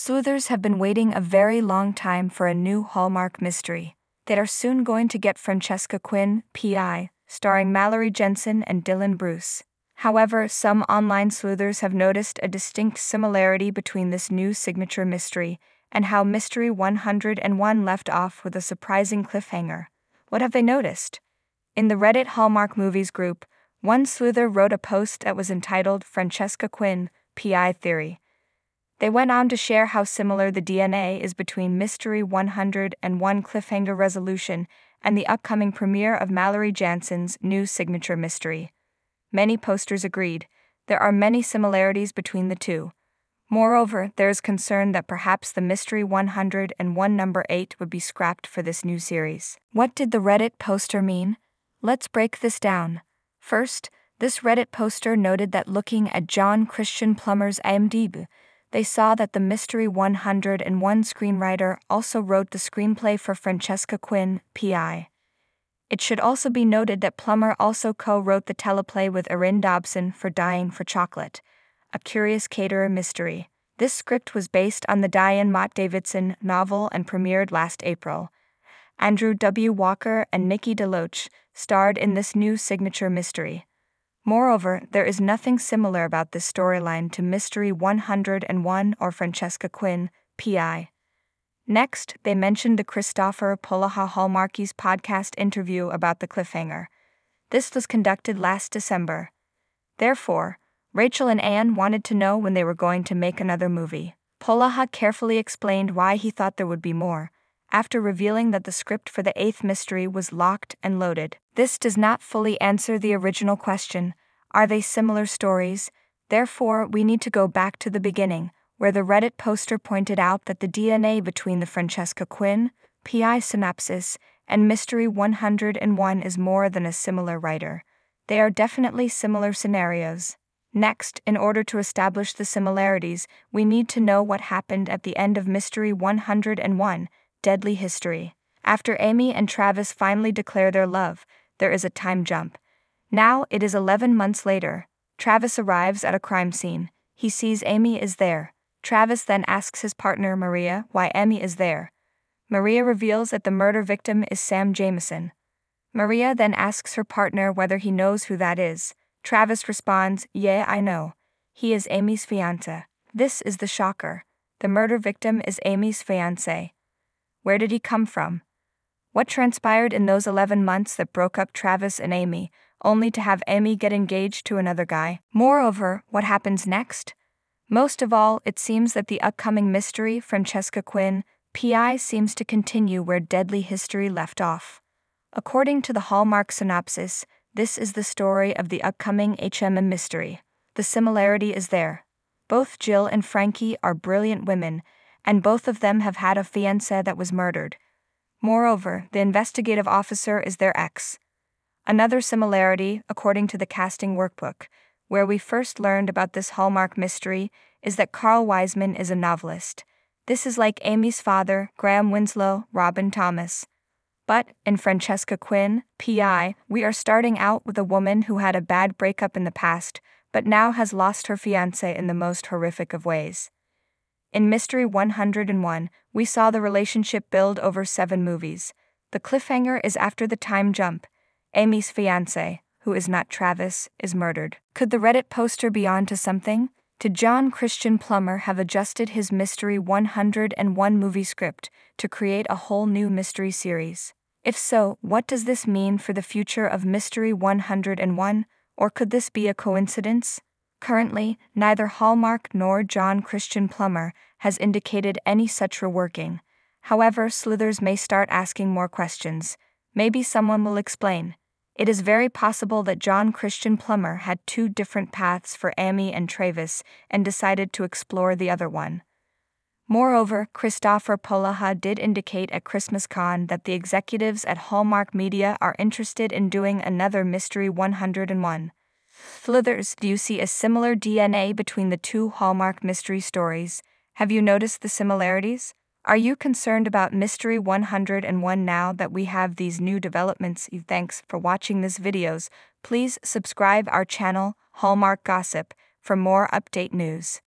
Sleuthers have been waiting a very long time for a new Hallmark mystery. They are soon going to get Francesca Quinn, P.I., starring Mallory Jansen and Dylan Bruce. However, some online sleuthers have noticed a distinct similarity between this new signature mystery and how Mystery 101 left off with a surprising cliffhanger. What have they noticed? In the Reddit Hallmark Movies group, one sleuther wrote a post that was entitled Francesca Quinn, PI Theory. They went on to share how similar the DNA is between Mystery 101 Cliffhanger Resolution and the upcoming premiere of Mallory Jansen's new signature mystery. Many posters agreed. There are many similarities between the two. Moreover, there is concern that perhaps the Mystery 101 number 8 would be scrapped for this new series. What did the Reddit poster mean? Let's break this down. First, this Reddit poster noted that looking at John Christian Plummer's IMDb, they saw that the Mystery 101 screenwriter also wrote the screenplay for Francesca Quinn, P.I. It should also be noted that Plummer also co wrote the teleplay with Erin Dobson for Dying for Chocolate, a curious caterer mystery. This script was based on the Diane Mott Davidson novel and premiered last April. Andrew W. Walker and Nikki DeLoach starred in this new signature mystery. Moreover, there is nothing similar about this storyline to Mystery 101 or Francesca Quinn, P.I. Next, they mentioned the Kristoffer Polaha Hallmarkies podcast interview about the cliffhanger. This was conducted last December. Therefore, Rachel and Anne wanted to know when they were going to make another movie. Polaha carefully explained why he thought there would be more, after revealing that the script for the eighth mystery was locked and loaded. This does not fully answer the original question are they similar stories? Therefore, we need to go back to the beginning, where the Reddit poster pointed out that the DNA between the Francesca Quinn, PI synopsis, and Mystery 101 is more than a similar writer. They are definitely similar scenarios. Next, in order to establish the similarities, we need to know what happened at the end of Mystery 101 Deadly History. After Amy and Travis finally declare their love, there is a time jump. Now it is 11 months later. Travis arrives at a crime scene. He sees Amy is there. Travis then asks his partner, Maria, why Amy is there. Maria reveals that the murder victim is Sam Jameson. Maria then asks her partner whether he knows who that is. Travis responds, Yeah, I know. He is Amy's fiance. This is the shocker. The murder victim is Amy's fiance. Where did he come from? What transpired in those 11 months that broke up Travis and Amy, only to have Amy get engaged to another guy? Moreover, what happens next? Most of all, it seems that the upcoming mystery, Francesca Quinn, PI, seems to continue where Deadly History left off. According to the Hallmark synopsis, this is the story of the upcoming HMM mystery. The similarity is there. Both Jill and Frankie are brilliant women and both of them have had a fiancé that was murdered. Moreover, the investigative officer is their ex. Another similarity, according to the casting workbook, where we first learned about this Hallmark mystery, is that Carl Wiseman is a novelist. This is like Amy's father, Graham Winslow, Robin Thomas. But in Francesca Quinn, PI, we are starting out with a woman who had a bad breakup in the past, but now has lost her fiance in the most horrific of ways. In Mystery 101, we saw the relationship build over seven movies. The cliffhanger is after the time jump. Amy's fiance, who is not Travis, is murdered. Could the Reddit poster be on to something? Did John Christian Plummer have adjusted his Mystery 101 movie script to create a whole new mystery series? If so, what does this mean for the future of Mystery 101, or could this be a coincidence? Currently, neither Hallmark nor John Christian Plummer has indicated any such reworking. However, slithers may start asking more questions. Maybe someone will explain. It is very possible that John Christian Plummer had two different paths for Amy and Travis and decided to explore the other one. Moreover, Kristoffer Polaha did indicate at Christmas Con that the executives at Hallmark Media are interested in doing another Mystery 101. Slithers, do you see a similar DNA between the two Hallmark mystery stories? Have you noticed the similarities? Are you concerned about Mystery 101 now that we have these new developments? Thanks for watching this videos. Please subscribe our channel, Hallmark Gossip, for more update news.